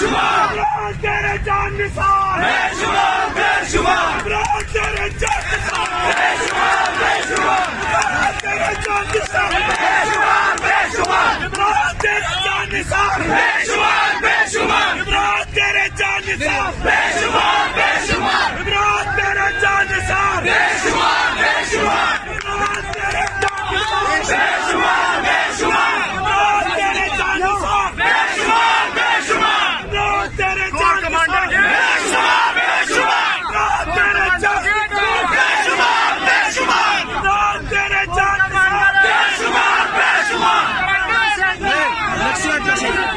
Tercüman! Bırak dereceğin misal! Tercüman! Tercüman! Bırak dereceğin misal! Tercüman! Tercüman! Bırak dereceğin misal! Tercüman! Tercüman! Bırak dereceğin misal! Tercüman! Tercüman! Bırak dereceğin misal! Tercüman! Yeah.